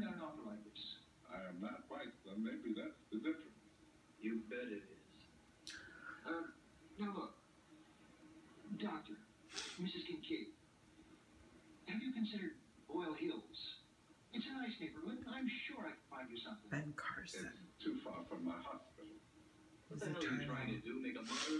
you're not. I am not white, but maybe that's the difference. You bet it is. Uh, now look, Doctor, Mrs. Kincaid, have you considered Oil Hills? It's a nice neighborhood. I'm sure I can find you something. Ben Carson. It's too far from my hospital. What the hell are you trying to do? Make a murder?